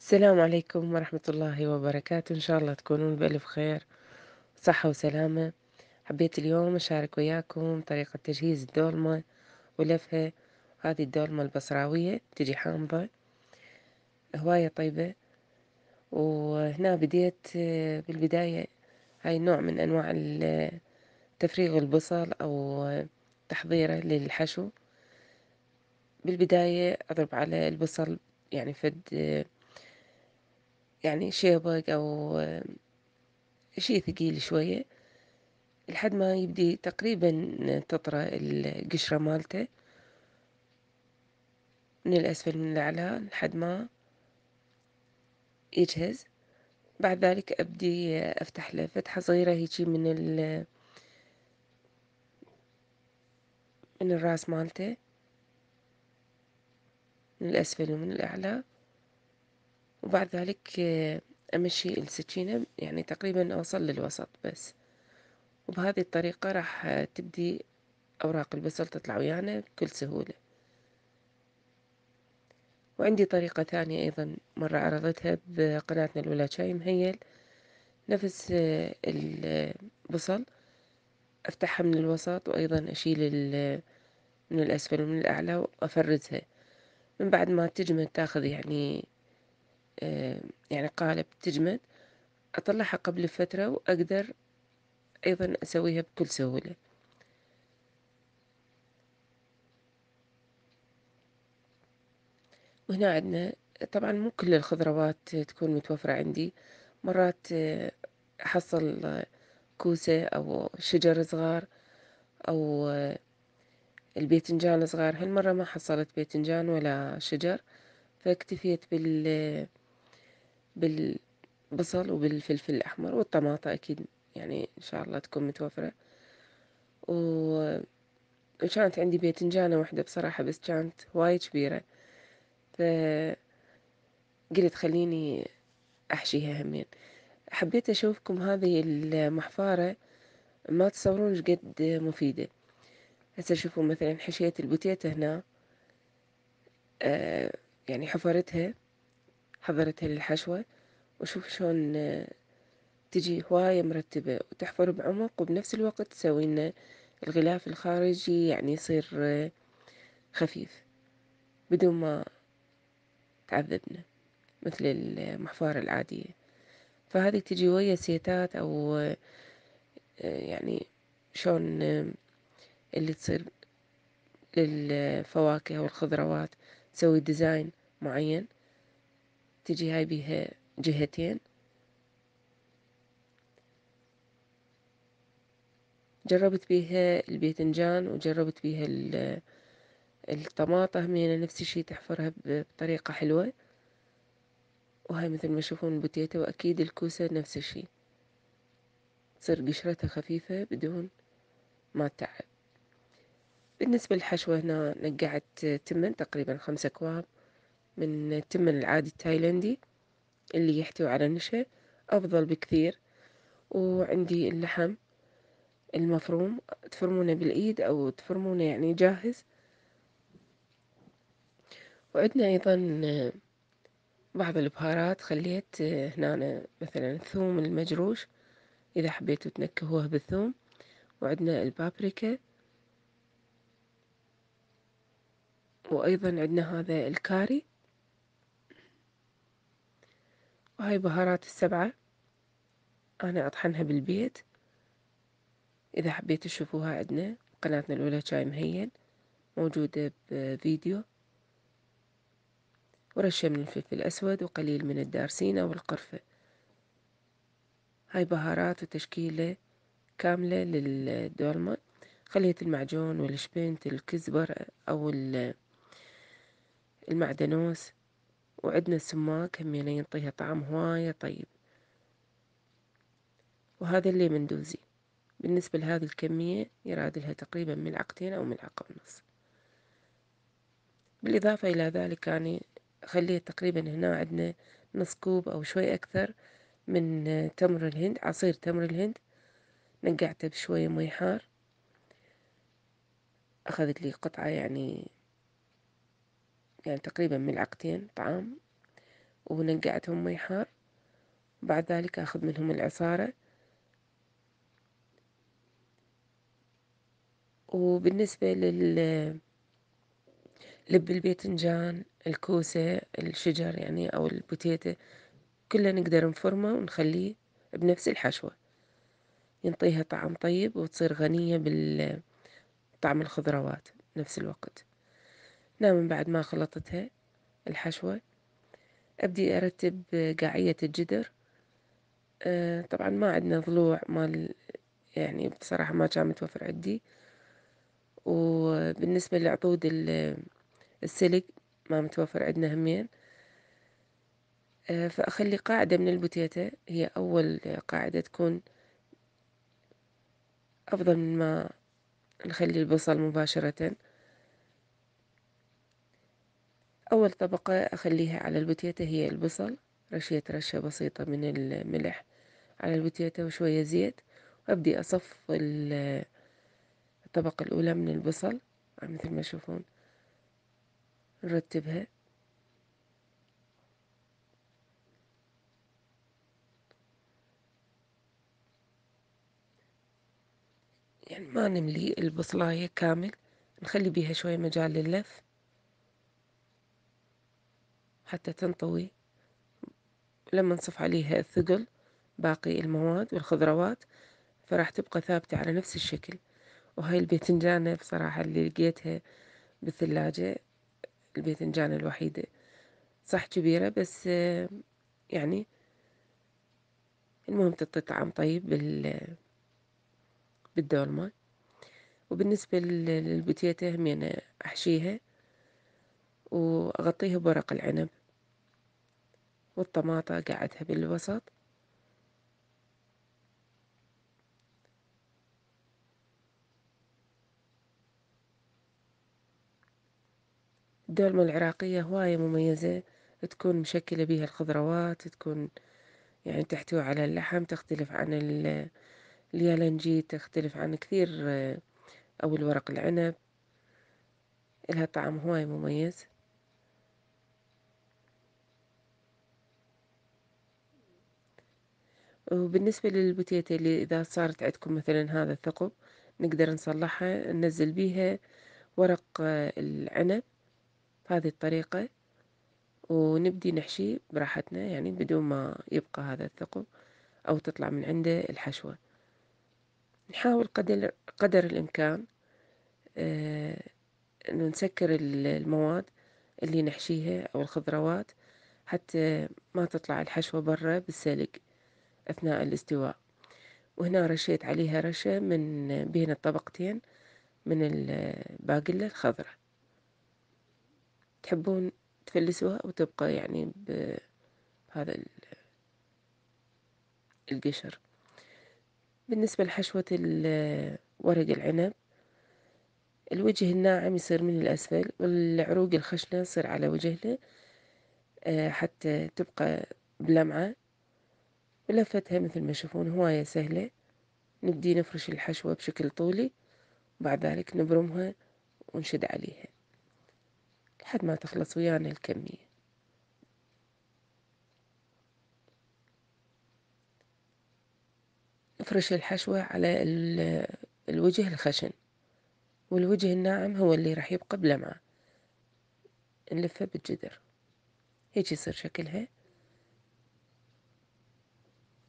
السلام عليكم ورحمة الله وبركاته. إن شاء الله تكونون بألف خير صحة وسلامة. حبيت اليوم أشارك وياكم طريقة تجهيز الدولمة ولفها. هذه الدولمة البصراوية تجي حامضة هواية طيبة. وهنا بديت آه، بالبداية هاي نوع من أنواع ال- تفريغ البصل أو تحضيره للحشو. بالبداية أضرب على البصل يعني فد آه، يعني شيبق أو آه، شي ثقيل شوية لحد ما يبدي تقريبا تطرى القشرة مالته. من الأسفل من الأعلى لحد ما يجهز. بعد ذلك أبدي أفتح له فتحة صغيرة هيجي من ال من الراس مالته. من الأسفل ومن الأعلى وبعد ذلك أمشي السكينة يعني تقريبا أوصل للوسط بس. وبهذه الطريقة راح تبدي أوراق البصل تطلع ويانا بكل سهولة. وعندي طريقة ثانية أيضا مرة عرضتها بقناتنا الأولى شاي مهيل. نفس آه، البصل. أفتحها من الوسط وأيضا أشيل من الأسفل ومن الأعلى وأفرزها. من بعد ما تجمد تاخذ يعني آه، يعني قالب تجمد أطلعها قبل فترة وأقدر أيضا أسويها بكل سهولة. وهنا عندنا طبعا مو كل الخضروات تكون متوفرة عندي. مرات آه، أحصل آه، كوسة أو شجر صغار أو آه، الباذنجان صغار. هالمرة ما حصلت باذنجان ولا شجر فاكتفيت بال بالبصل وبالفلفل الأحمر والطماطة أكيد يعني إن شاء الله تكون متوفرة. و... وكانت عندي باذنجانة واحدة بصراحة بس كانت وايد كبيرة. فقلت خليني أحشيها همين. حبيت أشوفكم هذه المحفارة ما تصورون قد مفيدة. هسه شوفوا مثلا حشيت البوتيتا هنا آه يعني حفرتها. حضرتها للحشوة وشوف شلون آه، تجي هواية مرتبة وتحفر بعمق وبنفس الوقت تسوي لنا الغلاف الخارجي يعني يصير آه، خفيف بدون ما تعذبنا مثل المحفارة العادية. فهذه تجي ويا سيتات أو آه، يعني شلون اللي تصير للفواكه والخضروات تسوي ديزاين معين. تجي هاي بيها جهتين. جربت بيها الباذنجان وجربت بيها ال- الطماطة همينة نفس الشي تحفرها بطريقة حلوة. وهاي مثل ما تشوفون البوتيتا وأكيد الكوسة نفس الشي. تصير قشرتها خفيفة بدون ما تتعب. بالنسبة للحشوة هنا نقعت تمن تقريبا خمسة أكواب من التمن العادي التايلندي اللي يحتوي على نشا أفضل بكثير وعندي اللحم المفروم تفرمونه بالإيد أو تفرمونه يعني جاهز. وعندنا أيضا بعض البهارات خليت هنا مثلا الثوم المجروش إذا حبيتوا تنكهوه بالثوم. وعندنا البابريكا. وأيضا عندنا هذا الكاري. وهاي بهارات السبعة. أنا أطحنها بالبيت إذا حبيتوا تشوفوها عندنا قناتنا الأولى شاي مهين موجودة بفيديو. ورشة من الفلفل الأسود وقليل من الدارسينة والقرفة. هاي بهارات وتشكيلة كاملة للدولمة. خليت المعجون والشبنت الكزبر أو المعدنوس. وعندنا السماق همينة ينطيها طعم هواية طيب. وهذا اللي مندوزي بالنسبة لهذه الكمية يراد لها تقريبا ملعقتين أو ملعقة ونص. بالإضافة إلى ذلك يعني خليت تقريبا هنا عندنا نص كوب أو شوي أكثر من تمر الهند عصير تمر الهند. نقعته بشوية مي حار. أخذت لي قطعة يعني يعني تقريبا ملعقتين طعام ونقعتهم مي حار. بعد ذلك أخذ منهم العصارة. وبالنسبة لل لب الباذنجان الكوسة الشجر يعني أو البوتيتة كله نقدر نفرمه ونخليه بنفس الحشوة. ينطيها طعم طيب وتصير غنية بالطعم الخضروات نفس الوقت. نعم بعد ما خلطتها الحشوة أبدي أرتب قاعية الجدر. أه طبعا ما عندنا ضلوع مال يعني بصراحة ما كان متوفر عندي. وبالنسبة لعضود السلق ما متوفر عندنا همين. فأخلي قاعدة من البوتيتا هي أول قاعدة تكون أفضل من ما نخلي البصل مباشرة. أول طبقة أخليها على البوتيتا هي البصل رشية رشة بسيطة من الملح على البوتيتا وشوية زيت وأبدي أصف الطبقة الأولى من البصل مثل ما تشوفون نرتبها. يعني ما نملي البصلاية كامل نخلي بيها شوية مجال لللف. حتى تنطوي لما نصف عليها الثقل باقي المواد والخضروات فراح تبقى ثابتة على نفس الشكل. وهاي الباذنجانة بصراحة اللي لقيتها بالثلاجة الباذنجانة الوحيدة صح كبيرة بس يعني المهم تعطي طعم طيب بال بالدولمة وبالنسبة للبوتيتا همينة أحشيها وأغطيها بورق العنب. والطماطة قعدها بالوسط. الدولمة العراقية هواية مميزة تكون مشكلة بيها الخضروات تكون يعني تحتوي على اللحم تختلف عن اليالنجي تختلف عن كثير أو الورق العنب. إلها طعم هواي مميز. وبالنسبة للبوتيتا اللي إذا صارت عندكم مثلا هذا الثقب نقدر نصلحها ننزل بيها ورق العنب بهذه الطريقة ونبدي نحشي براحتنا يعني بدون ما يبقى هذا الثقب أو تطلع من عنده الحشوة. نحاول قدر, قدر الإمكان آه إنه نسكر المواد اللي نحشيها أو الخضروات حتى ما تطلع الحشوة برا بالسلق. أثناء الاستواء. وهنا رشيت عليها رشة من بين الطبقتين من الباقلة الخضراء. تحبون تفلسوها وتبقى يعني بهذا القشر. بالنسبة لحشوة ورق العنب الوجه الناعم يصير من الأسفل والعروق الخشنة تصير على وجهنا آه، حتى تبقى بلمعة. ولفتها مثل ما تشوفون هواية سهلة. نبدي نفرش الحشوة بشكل طولي وبعد ذلك نبرمها ونشد عليها لحد ما تخلص ويانا الكمية. نفرش الحشوة على الوجه الخشن والوجه الناعم هو اللي راح يبقى بلمعة. نلفها بالجدر. هيك يصير شكلها.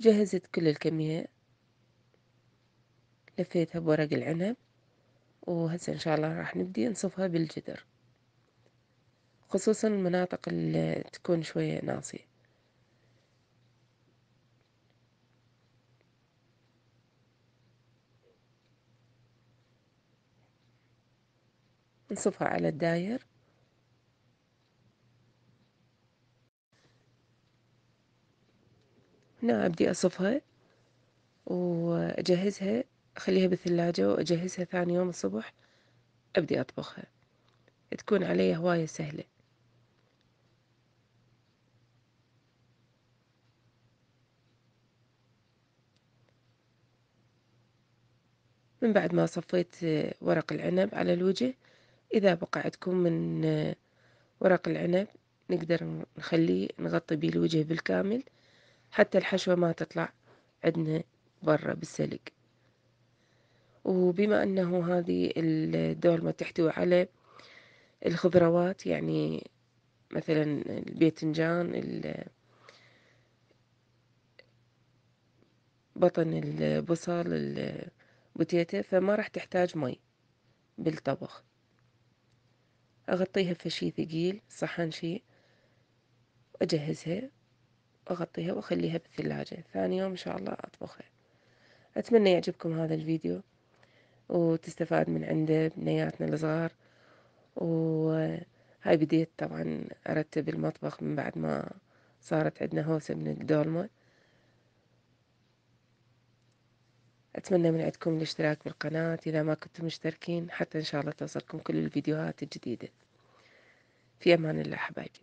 جهزت كل الكمية لفيتها بورق العنب وهسه إن شاء الله راح نبدي نصفها بالجدر. خصوصا المناطق اللي تكون شوية ناصية. نصفها على الداير. هنا أبدي أصفها وأجهزها. أخليها بالثلاجة وأجهزها ثاني يوم الصبح. أبدي أطبخها. تكون علي هواية سهلة. من بعد ما صفيت ورق العنب على الوجه إذا بقى عندكم من ورق العنب نقدر نخليه نغطي بيه الوجه بالكامل. حتى الحشوة ما تطلع عندنا برا بالسلق. وبما أنه هذه الدولمة تحتوي على الخضروات يعني مثلا البيتنجان بطن البصل البوتيتا فما راح تحتاج مي بالطبخ. أغطيها بشي ثقيل صحن شي وأجهزها وأغطيها وأخليها بالثلاجة. ثاني يوم إن شاء الله أطبخها. أتمنى يعجبكم هذا الفيديو وتستفاد من عنده بنياتنا الصغار. وهاي بديت طبعا أرتب المطبخ من بعد ما صارت عندنا هوسة من الدولمة أتمنى من عندكم الاشتراك بالقناة. إذا ما كنتم مشتركين حتى إن شاء الله توصلكم كل الفيديوهات الجديدة. في أمان الله حبايبي.